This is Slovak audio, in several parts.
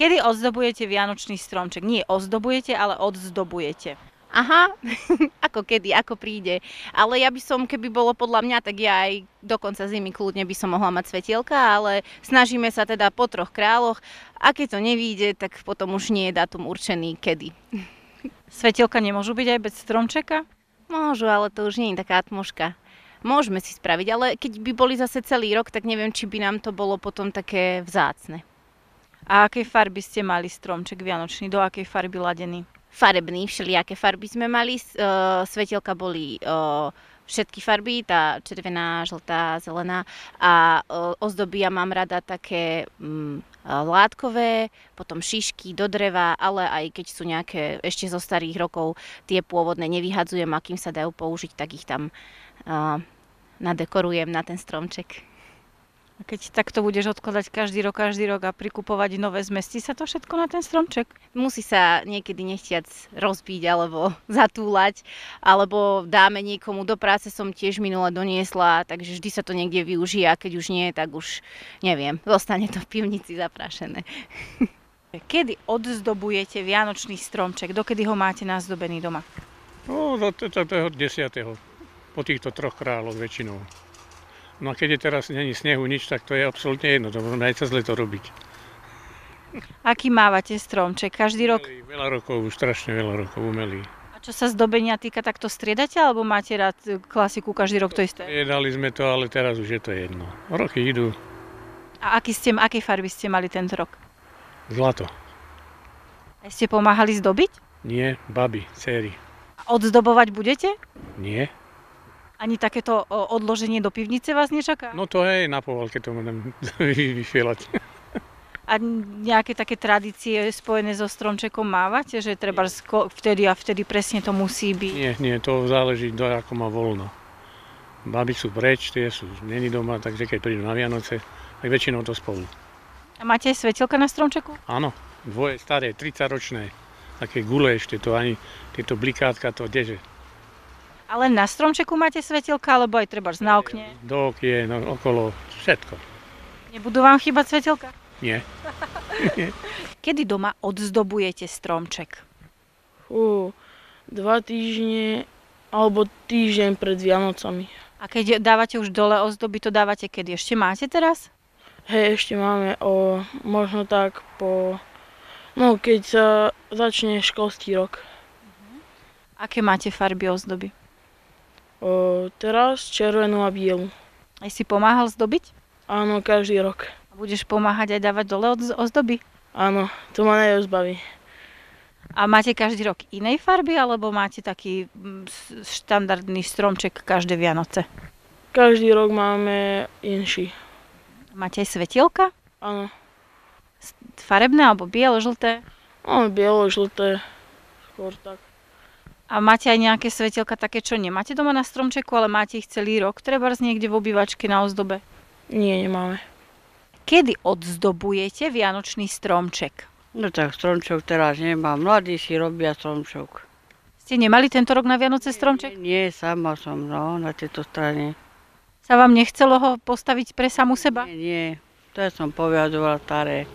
Kedy ozdobujete Vianočný stromček? Nie ozdobujete, ale odzdobujete. Aha, ako kedy, ako príde. Ale ja by som, keby bolo podľa mňa, tak ja aj do konca zimy kľudne by som mohla mať svetielka, ale snažíme sa teda po troch kráľoch. A keď to nevíde, tak potom už nie je dátum určený kedy. Svetielka nemôžu byť aj bez stromčeka? Môžu, ale to už nie je taká atmoška. Môžeme si spraviť, ale keď by boli zase celý rok, tak neviem, či by nám to bolo potom také vzácne. A akej farby ste mali stromček vianočný? Do akej farby ladený? farebný, všelijaké farby sme mali. Uh, svetielka boli uh, všetky farby, tá červená, žltá, zelená a uh, ozdoby ja mám rada také um, látkové, potom šišky do dreva, ale aj keď sú nejaké ešte zo starých rokov, tie pôvodné nevyhadzujem, akým sa dajú použiť, tak ich tam uh, nadekorujem na ten stromček. A keď takto budeš odkladať každý rok, každý rok a prikupovať nové, zmestí sa to všetko na ten stromček? Musí sa niekedy nechtiac rozbiť alebo zatúlať, alebo dáme niekomu do práce som tiež minule doniesla, takže vždy sa to niekde využije a keď už nie, tak už neviem, zostane to v pivnici zaprašené. Kedy odzdobujete Vianočný stromček? Dokedy ho máte nazdobený doma? No, do 10. Po týchto troch kráľov väčšinou. No a keď je teraz není snehu nič, tak to je absolútne jedno, to môžeme aj cez leto robiť. Aký mávate stromček? Každý rok? Umelý, veľa rokov, už strašne veľa rokov umelý. A čo sa zdobenia týka, tak to striedate, alebo máte rád klasiku každý rok to isté? Striedali sme to, ale teraz už je to jedno. Roky idú. A aký ste, aké farby ste mali tento rok? Zlato. A ste pomáhali zdobiť? Nie, baby, céry. A odzdobovať budete? Nie. Ani takéto odloženie do pivnice vás nečaká? No to je na povalke, to môžem vyfielať. A nejaké také tradície spojené so stromčekom mávate? Že treba vtedy a vtedy presne to musí byť? Nie, nie, to záleží, do ako má voľno. Baby sú preč, tie sú není doma, takže keď prídu na Vianoce, tak väčšinou to spolu. A máte aj svetelka na stromčeku? Áno, dvoje staré, 30 ročné. Také gule ešte, to ani tieto blikátka, to kdeže. Ale na stromčeku máte svetelka, alebo aj treba na okne? Do okien, no, okolo, všetko. Nebudú vám chýbať svetelka? Nie. Kedy doma odzdobujete stromček? Fú, dva týždne alebo týždeň pred Vianocami. A keď dávate už dole ozdoby, to dávate kedy? Ešte máte teraz? Hej, ešte máme o, možno tak po, no keď sa začne školský rok. Aké máte farby ozdoby? Teraz červenú a bielu. Aj si pomáhal zdobiť? Áno, každý rok. A budeš pomáhať aj dávať dole od ozdoby? Áno, to ma najviac baví. A máte každý rok inej farby, alebo máte taký štandardný stromček každé Vianoce? Každý rok máme inší. Máte aj svetielka? Áno. Farebné alebo bielo, žlté? No, bielo, žlté. Skôr tak. A máte aj nejaké svetelka také, čo nemáte doma na stromčeku, ale máte ich celý rok, treba niekde v obývačke na ozdobe? Nie, nemáme. Kedy odzdobujete vianočný stromček? No tak stromčok teraz nemám. Mladí si robia stromčok. Ste nemali tento rok na Vianoce stromček? Nie, nie sama som no, na tejto strane. Sa vám nechcelo ho postaviť pre samu seba? Nie, nie. To ja som poviadovala staré.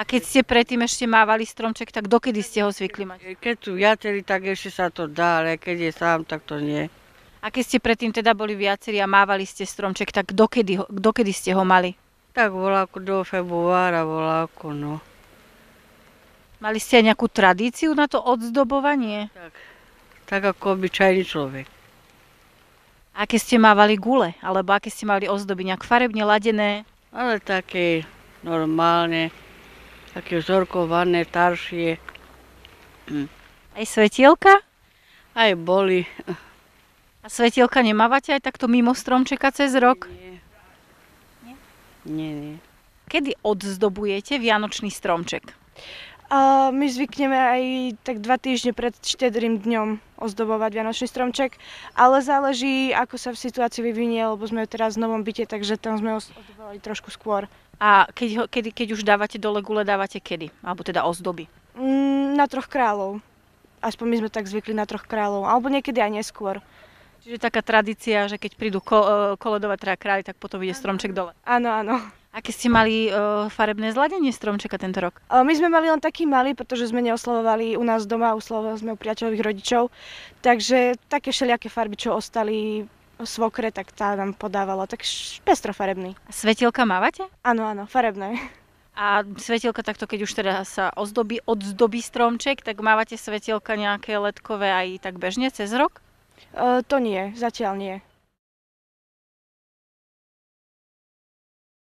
A keď ste predtým ešte mávali stromček, tak dokedy ste ho zvykli mať? Keď sú viacerí, tak ešte sa to dá, ale keď je sám, tak to nie. A keď ste predtým teda boli viacerí a mávali ste stromček, tak dokedy, ho, dokedy ste ho mali? Tak voláko do februára, voláko, no. Mali ste aj nejakú tradíciu na to odzdobovanie? Tak, tak ako obyčajný človek. Aké ste mávali gule? Alebo aké ste mali ozdoby? Nejak farebne ladené? Ale také normálne také vzorkované, staršie. Hm. Aj svetielka? Aj boli. A svetielka nemávate aj takto mimo stromčeka cez rok? Nie. Nie? Nie, nie. Kedy odzdobujete Vianočný stromček? My zvykneme aj tak dva týždne pred štedrým dňom ozdobovať Vianočný stromček, ale záleží, ako sa v situácii vyvinie, lebo sme teraz v novom byte, takže tam sme ozdobovali trošku skôr. A keď, ho, keď, keď už dávate dole gule, dávate kedy? Alebo teda ozdoby? Mm, na troch kráľov. Aspoň my sme tak zvykli na troch kráľov. Alebo niekedy aj neskôr. Čiže taká tradícia, že keď prídu ko- e, koledovať teda králi, tak potom ide stromček dole. Áno, áno. Aké ste mali uh, farebné zladenie stromčeka tento rok? Ale my sme mali len taký malý, pretože sme neoslavovali u nás doma, oslavovali sme u priateľových rodičov. Takže také všelijaké farby, čo ostali svokre, tak tá nám podávala. Tak pestrofarebný. A svetielka mávate? Áno, áno, farebné. A svetielka takto, keď už teda sa ozdobí, odzdobí stromček, tak mávate svetielka nejaké ledkové aj tak bežne cez rok? E, to nie, zatiaľ nie.